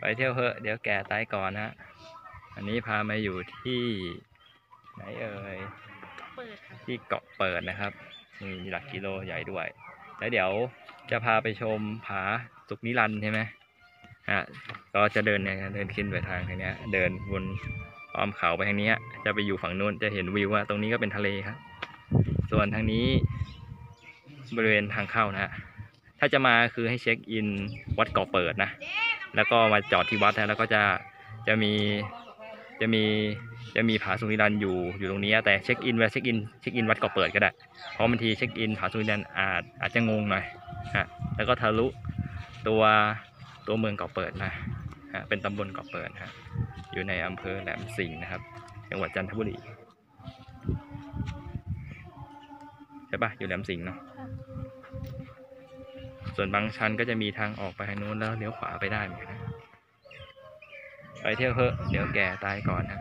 ไปเที่ยวเถอะเดี๋ยวแก่ตายก่อนนะอันนี้พามาอยู่ที่ไหนเอ่ยเปิดค่ะที่เกาะเปิดนะครับมีหลักกิโลใหญ่ด้วย แล้วเดี๋ยวจะพาไปชมผาสุกนิรันใช่ไหมฮะก็จะเดินเนี่ยเดินขึ้นไปทางทางเนี้ยเดินบนอ้อมเขาไปทางเนี้ยจะไปอยู่ฝั่งนู้นจะเห็นวิวว่าตรงนี้ก็เป็นทะเลครับ ส่วนทางนี้บริเวณทางเข้านะฮะถ้าจะมาคือให้เช็คอินวัดเกาะเปิดนะ แล้วก็มาจอดที่วัดนะแล้วก็จะจะมีจะมีจะมีผาสุนิรันอยู่อยู่ตรงนี้แต่เช็คอินเวลาเช็คอินเช็คอินวัดเกาะเปิดก็ได้เพราะบางทีเช็คอินผาสุนิรันอาจอาจจะงงหน่อยฮะแล้วก็ทะลุตัวตัวเมืองเกาะเปิดนะฮะเป็นตำบลเกาะเปิดฮะอยู่ในอำเภอแหลมสิงห์นะครับจังหวัดจันทบุรีใช่ปะอยู่แหลมสิงห์เนาะ ส่วนบางชันก็จะมีทางออกไปทางนู้นแล้วเลี้ยวขวาไปได้เหมือนกันนะไปเที่ยวเถอะเดี๋ยวแก่ตายก่อนนะ